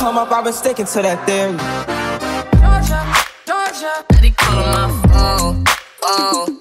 come up, I've been sticking to that theory. Georgia, Georgia. Let it call on my phone, phone.